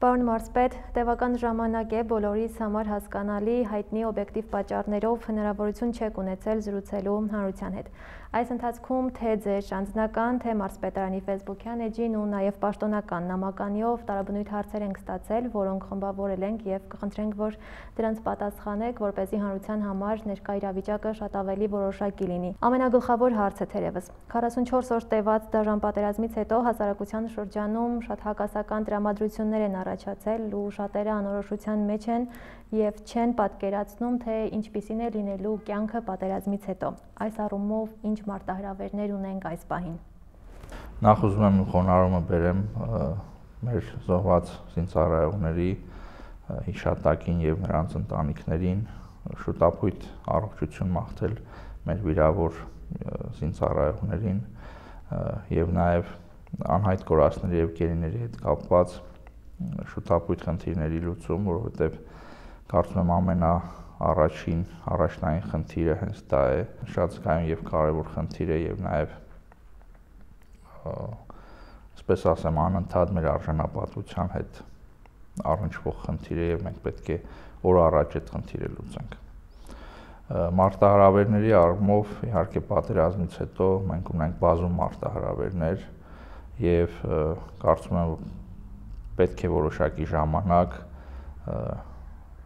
Պարոն Մարսպետ, տևական ժամանակ է բոլորիս համար հասկանալի հայտնի օբյեկտիվ պատճառներով հնարավորություն չեք ունեցել զրուցելու հանրության հետ։ Այս ընթացքում թե ձեր անձնական, թե մարզպետարանի Facebook-յան էջին ու նաև պաշտոնական նամականիով տարաբնույթ հարցեր ենք ստացել, որոնք խմբավորել ենք եւ կխնդրենք, որ դրանց պատասխանեք, որ เป զի հանրության համար ներկա իրավիճակը շատ ավելի որոշակի լինի։ Ամենագլխավոր հարցը թերևս. 44 օր տևած դաժան պատերազմից հետո հասարակության շրջանում շատ հակասական տրամադրություններ են առաջացել ու շատերը անորոշության մեջ են եւ չեն պատկերացնում, թե ինչպիսին է լինելու կյանքը պատերազմից հետո։ Այս առումով ինչ մարտահրավերներ ունենք այս պահին։ Նախ ուզում եմ խոնարհումը բերեմ մեր զոհված զինծառայողների հիշատակին եւ նրանց ընտանիքներին շուտապույտ առողջություն մաղթել մեր վիրավոր զինծառայողներին եւ նաեւ անհայտ կորածների եւ գերիների հետ կապված շուտապույտ խնդիրների լուծում, որովհետեւ կարծում եմ ամենա առաջին առաջնային խնդիրը հենց դա է շատ զգայուն եւ կարեւոր խնդիր է եւ նաեւ ասպես ասեմ անընդհատ մեր արժանապատվության հետ առնչվող խնդիր է եւ մենք պետք է օր առաջ այդ խնդիրը լուծենք մարտահրավերների առումով իհարկե պատերազմից հետո մենք ունենք բազում մարտահրավերներ եւ կարծում եմ պետք է որոշակի ժամանակ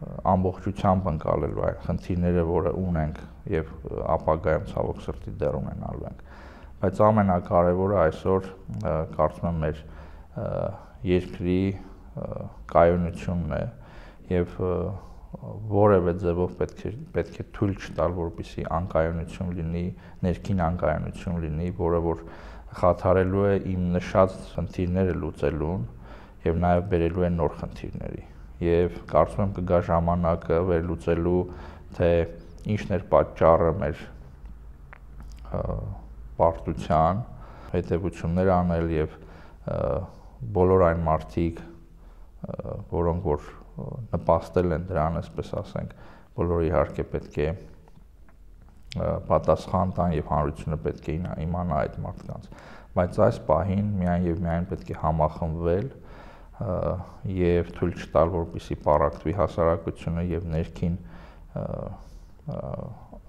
ամբողջությամբ ընկալելու այն խնդիրները, որը ունենք եւ ապագայում ցավոք սրտի դեռ ունենալու ենք։ Բայց ամենակարևորը այսօր կարծում եմ մեր երկրի կայունությունն է եւ որևէ ձևով պետք է պետք է թույլ չտալ, որպեսի անկայունություն լինի, ներքին անկայունություն լինի, որը որ խաթարելու է իմ նշած խնդիրները լուծելուն եւ նաեւ բերելու է նոր խնդիրների եւ կարծում եմ կգա ժամանակը վերլուծելու թե ինչն էր պատճառը մեր պարտության հետևություններ անել եւ բոլոր այն մարդիկ որոնք որ նպաստել են դրան, այսպես ասենք, բոլորը իհարկե պետք է պատասխան տան եւ հանրությունը պետք է իմանա այդ մարդկանց բայց այս պահին միայն եւ միայն պետք է համախմբվել եւ թույլ չտալ, որպիսի պարակտվի հասարակությունը եւ ներքին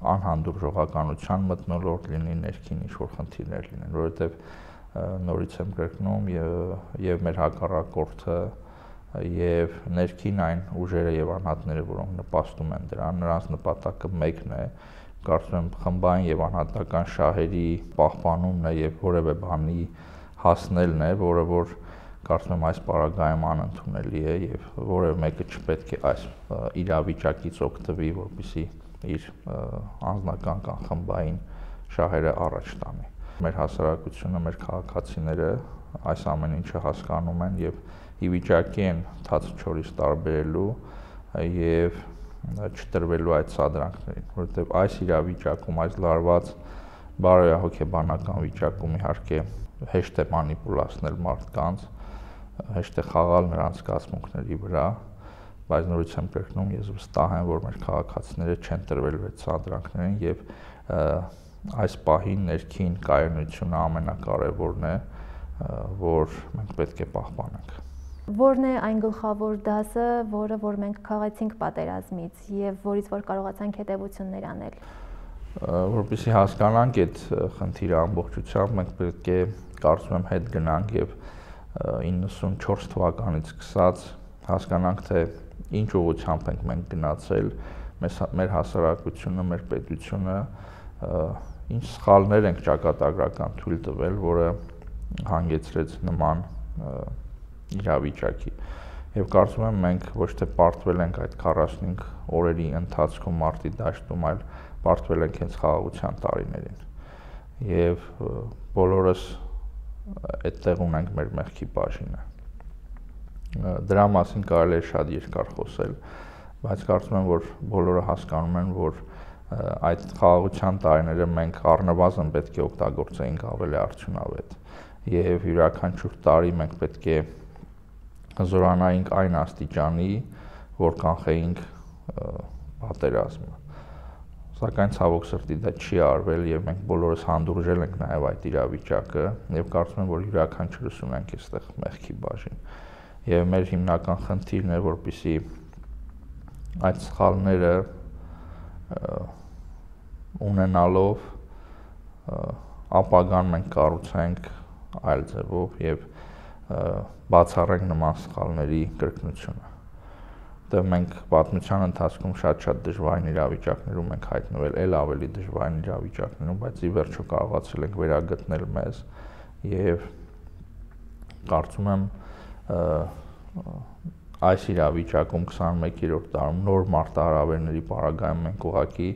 անհանդուր ժողականության մտնոլորտ լինի, ներքին ինչ-որ խնդիրներ լինեն, որովհետեւ նորից եմ կրկնում եւ եւ մեր հակառակորդը եւ ներքին այն ուժերը եւ անհատները, որոնք նպաստում են դրան, նրանց նպատակը մեկն է, կարծում եմ խմբային եւ անհատական շահերի պահպանումն է եւ որևէ բանի հասնելն է, որը որ կարծում եմ այս պարագայում անընդունելի է եւ որևէ մեկը չպետք է այս իրավիճակից օգտվի, որպեսզի իր անձնական կամ խմբային շահերը առաջ տանի։ Մեր հասարակությունը, մեր քաղաքացիները այս ամեն ինչը հասկանում են եւ ի վիճակի են թաց չորից տարբերելու եւ չտրվելու այդ սադրանքներին, որովհետեւ այս իրավիճակում, այս լարված բարոյահոգեբանական վիճակում իհարկե հեշտ է մանիպուլացնել մարդկանց, է խաղալ նրանց զգացմունքների վրա, բայց նորից եմ կրկնում, ես վստահ եմ, որ մեր քաղաքացիները չեն տրվել այդ սադրանքներին եւ այս պահին ներքին կայունությունը ամենակարևորն է, որ մենք պետք է պահպանենք։ Որն է այն գլխավոր դասը, որը որ մենք քաղեցինք պատերազմից եւ որից որ կարողացանք հետեւություններ անել։ Որպեսզի հասկանանք այդ խնդիրը ամբողջությամբ, մենք պետք է կարծում եմ հետ գնանք եւ 94 թվականից սկսած հասկանանք թե ինչ ուղղությամբ ենք մենք գնացել մեր մեր հասարակությունը, մեր պետությունը ինչ սխալներ ենք ճակատագրական թույլ տվել, որը հանգեցրեց նման իրավիճակի։ Եվ կարծում եմ մենք ոչ թե պարտվել ենք այդ 45 օրերի ընթացքում մարտի դաշտում, այլ պարտվել ենք հենց խաղաղության տարիներին։ Եվ բոլորս այդտեղ ունենք մեր մեղքի բաժինը։ Դրա մասին կարելի է շատ երկար խոսել, բայց կարծում եմ, որ բոլորը հասկանում են, որ այդ խաղաղության տարիները մենք առնվազն պետք է օգտագործեինք ավելի արդյունավետ եւ յուրաքանչյուր տարի մենք պետք է զորանայինք այն աստիճանի, որ կանխեինք պատերազմը Սակայն ցավոք սրտի դա չի արվել եւ մենք բոլորս հանդուրժել ենք նաեւ այդ իրավիճակը եւ կարծում եմ որ յուրաքանչյուրս ունենք այստեղ մեղքի բաժին։ եւ մեր հիմնական խնդիրն է որպիսի այդ սխալները ունենալով ապագան մենք կառուցենք այլ ձևով եւ բացառենք նման սխալների կրկնությունը դա մենք պատմության ընթացքում շատ-շատ դժվարին իրավիճակներում ենք հայտնվել, ել ավելի դժվարին իրավիճակներում, բայց ի վերջո կարողացել ենք վերագտնել մեզ եւ կարծում եմ այս իրավիճակում 21-րդ դարում նոր մարտահրավերների պարագայում մենք ուղակի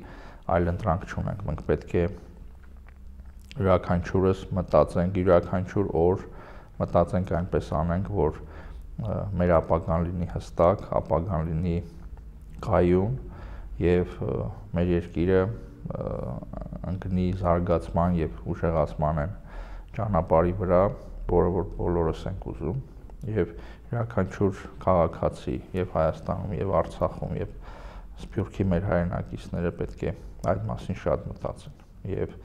այլ ընտրանք չունենք։ Մենք պետք է յուրաքանչյուրս մտածենք յուրաքանչյուր օր մտածենք այնպես անենք, որ մեր ապագան լինի հստակ, ապագան լինի կայուն եւ մեր երկիրը ընկնի զարգացման եւ ուժեղացման են ճանապարհի վրա, որը որ բոլորս ենք ուզում եւ յուրաքանչյուր քաղաքացի եւ Հայաստանում եւ Արցախում եւ Սփյուռքի մեր հայրենակիցները պետք է այդ մասին շատ մտածեն եւ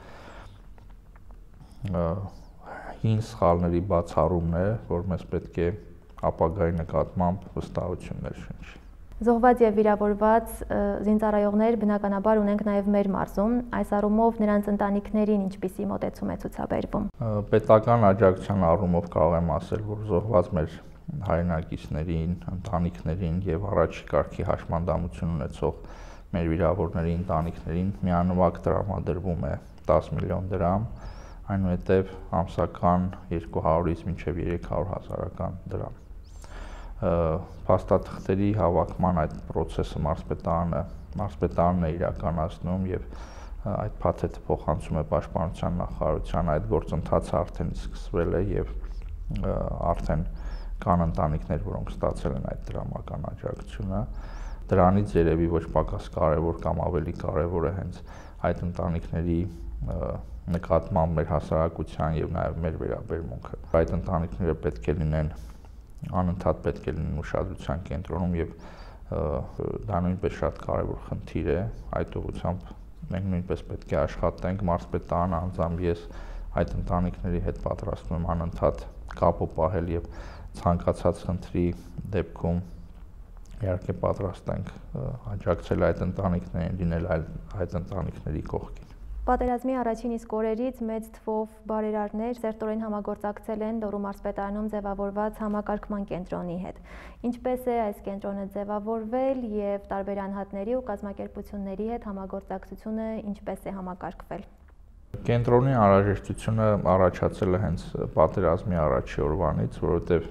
հին սխալների բացառումն է, որ մեզ պետք է ապագայի նկատմամբ վստահություններ շնչի։ Զոհված եւ վիրավորված զինծառայողներ բնականաբար ունենք նաեւ մեր մարզում, այս առումով նրանց ընտանիքներին ինչպիսի մոտեցում է ցուցաբերվում։ Պետական աջակցության առումով կարող եմ ասել, որ զոհված մեր հայրենակիցներին, ընտանիքներին եւ առաջի կարգի հաշմանդամություն ունեցող մեր վիրավորների ընտանիքներին միանվագ տրամադրվում է 10 միլիոն դրամ, այնուհետև ամսական 200-ից մինչև 300 հազարական դրամ փաստաթղթերի հավաքման այդ process-ը մարզպետարանը մարզպետարն է իրականացնում եւ այդ փաթեթը փոխանցում է պաշտպանության նախարարության այդ գործընթացը արդեն սկսվել է եւ արդեն կան ընտանիքներ, որոնք ստացել են այդ դրամական աջակցությունը դրանից երևի ոչ պակաս կարևոր կամ ավելի կարևոր է հենց այդ ընտանիքների նկատմամբ մեր հասարակության եւ նաեւ մեր վերաբերմունքը այդ ընտանիքները պետք է լինեն անընդհատ պետք է լինեն ուշադրության կենտրոնում եւ դա նույնպես շատ կարեւոր խնդիր է այդ ուղղությամբ մենք նույնպես պետք է աշխատենք մարզպետարան անձամբ ես այդ ընտանիքների հետ պատրաստվում եմ անընդհատ կապը պահել եւ ցանկացած խնդրի դեպքում իհարկե պատրաստ ենք աջակցել այդ ընտանիքներին, լինել այդ ընտանիքների կողքին։ Պատերազմի առաջին իսկ օրերից մեծ թվով բարերարներ սերտորեն համագործակցել են Դորու մարզպետարանում ձևավորված համակարգման կենտրոնի հետ։ Ինչպես է այս կենտրոնը ձևավորվել եւ տարբեր անհատների ու կազմակերպությունների հետ համագործակցությունը ինչպես է համակարգվել։ Կենտրոնի անհրաժեշտությունը առաջացել է հենց պատերազմի առաջի օրվանից, որովհետեւ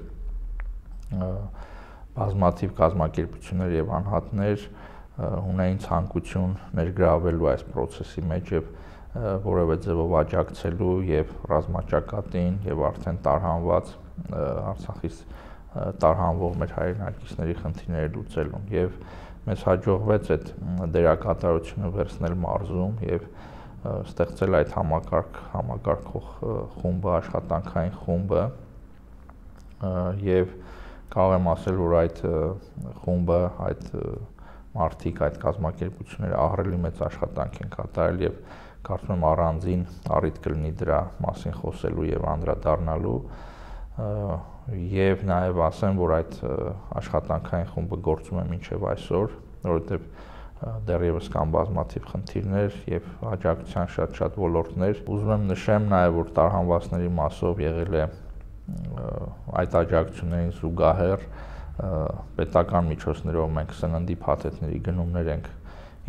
բազմաթիվ կազմակերպություններ եւ անհատներ ունեին ցանկություն ներգրավելու այս process-ի մեջ եւ որևէ ձևով աջակցելու եւ ռազմաճակատին եւ արդեն տարհանված Արցախից տարհանվող մեր հայրենակիցների խնդիրները լուծելուն եւ մեզ հաջողվեց այդ դերակատարությունը վերցնել մարզում եւ ստեղծել այդ համակարգ համակարգող խումբը աշխատանքային խումբը եւ կարող եմ ասել որ այդ խումբը այդ մարդիկ այդ կազմակերպությունները ահռելի մեծ աշխատանք են կատարել եւ կարծում եմ առանձին առիթ կլինի դրա մասին խոսելու եւ անդրադառնալու եւ նաեւ ասեմ, որ այդ աշխատանքային խումբը գործում է մինչեւ այսօր, որովհետեւ դեռևս կան բազմաթիվ խնդիրներ եւ աջակցության շատ-շատ ոլորտներ։ Ուզում եմ նշեմ նաեւ, որ տարհանվածների մասով եղել է այդ աջակցություններին զուգահեռ պետական միջոցներով մենք սննդի փաթեթների գնումներ ենք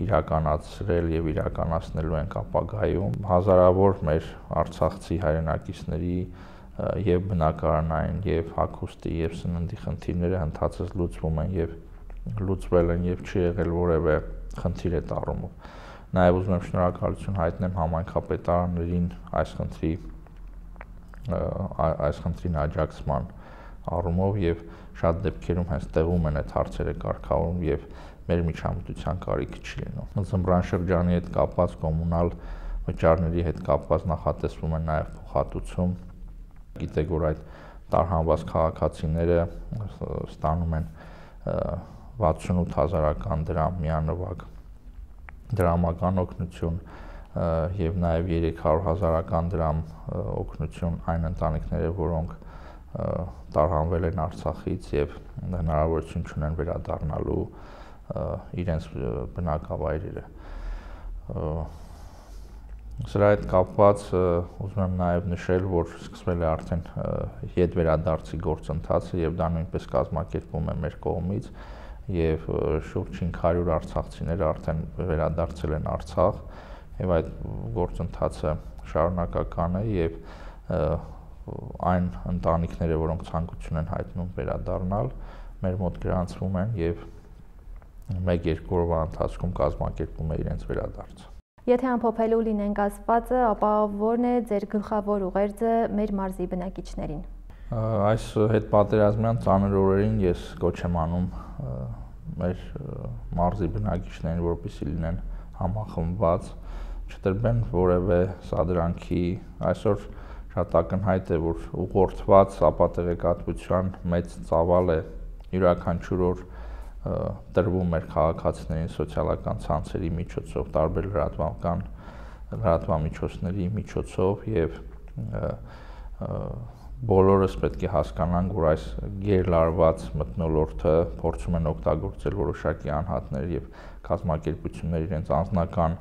իրականացրել եւ իրականացնելու ենք ապագայում հազարավոր մեր արցախցի հայրենակիցների եւ բնակարանային եւ հագուստի եւ սննդի խնդիրները հնդածած լուծվում են եւ լուծվել են եւ չի եղել որևէ խնդիր այդ առումով նաեւ ուզում եմ շնորհակալություն հայտնեմ համայնքապետարաններին այս խնդրի այս խնդրին աջակցման առումով եւ շատ դեպքերում հենց տեղում են այդ հարցերը կարգավորում եւ մեր միջամտության կարիք չի լինում։ Ձմռան շրջանի հետ կապված կոմունալ վճարների հետ կապված նախատեսվում է նաև փոխհատուցում։ Գիտեք, որ այդ տարհանված քաղաքացիները ստանում են 68 հազարական դրամ միանվագ դրամական օգնություն եւ նաեւ 300 հազարական դրամ օգնություն այն ընտանիքները, որոնք տարհանվել են Արցախից եւ հնարավորություն չունեն վերադառնալու իրենց բնակավայրերը Սրա հետ կապված ուզում եմ նաև նշել, որ սկսվել է արդեն յետ վերադարձի գործընթացը եւ դա նույնպես կազմակերպվում է մեր կողմից եւ շուրջ 500 արցախցիներ արդեն վերադարձել են Արցախ եւ այդ գործընթացը շարունակական է եւ այն ընտանիքները, որոնք ցանկություն են հայտնում վերադառնալ, մեր մոտ գրանցվում են եւ 1-2 օրվա ընթացքում կազմակերպվում է իրենց վերադարձը Եթե ամփոփելու լինենք ասվածը, ապա ո՞րն է ձեր գլխավոր ուղերձը մեր մարզի բնակիչներին։ Այս հետ պատերազմյան ծանր օրերին ես կոչ եմ անում մեր մարզի բնակիչներին, որպեսզի լինեն համախմբված, չտրբեն որևէ սադրանքի։ Այսօր շատ ակնհայտ է, որ ուղղորդված ապատեղեկատվության մեծ ծավալ է յուրաքանչյուր օր տրվում էր քաղաքացիներին սոցիալական ցանցերի միջոցով, տարբեր լրատվական լրատվամիջոցների միջոցով եւ բոլորս պետք է հասկանանք, որ այս գերլարված մտնոլորտը փորձում են օգտագործել որոշակի անհատներ եւ կազմակերպություններ իրենց անձնական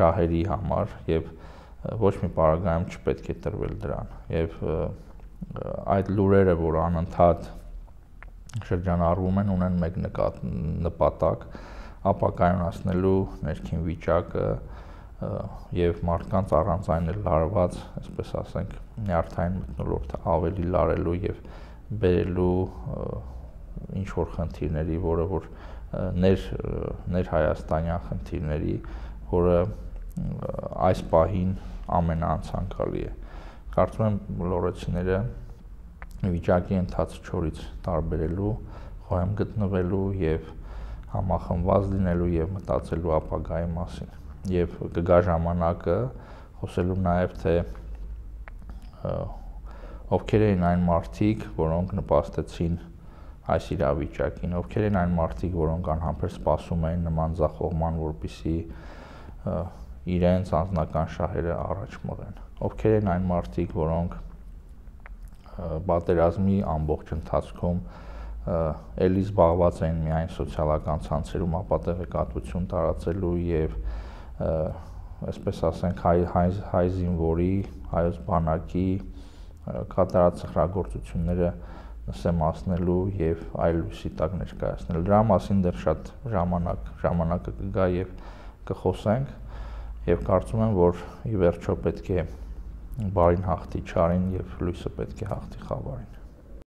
շահերի համար եւ ոչ մի պարագայում չպետք է տրվել դրան եւ այդ լուրերը, որ անընդհատ շրջանառվում են, ունեն մեկ նկատ նպատակ ապակայունացնելու ներքին վիճակը եւ մարդկանց առանցայնել լարված, այսպես ասենք, նյարդային մտնոլորտը ավելի լարելու եւ բերելու ինչ որ խնդիրների, որը որ ներ ներ հայաստանյան խնդիրների, որը այս պահին ամենաանցանկալի է։ Կարծում եմ լորեցիները վիճակի ընթաց չորից տարբերելու, խոհեմ գտնվելու եւ համախմբված լինելու եւ մտածելու ապագայի մասին։ Եվ կգա ժամանակը խոսելու նաեւ թե ովքեր են այն մարդիկ, որոնք նպաստեցին այս իրավիճակին, ովքեր են այն մարդիկ, որոնք անհամբեր սպասում էին նման ձախողման, որպիսի իրենց անձնական շահերը առաջ մղեն։ Ովքեր են այն մարդիկ, որոնք պատերազմի ամբողջ ընթացքում ելի զբաղված էին միայն սոցիալական ցանցերում ապատեղեկատվություն տարածելու եւ այսպես ասենք հայ հայ հայ զինվորի հայոց բանակի կատարած սխրագործությունները նսեմացնելու եւ այլ լույսի տակ ներկայացնել։ Դրա մասին դեռ շատ ժամանակ ժամանակը կգա եւ կխոսենք եւ կարծում եմ, որ ի վերջո պետք է բարին հաղթի չարին եւ լույսը պետք է հաղթի խավարին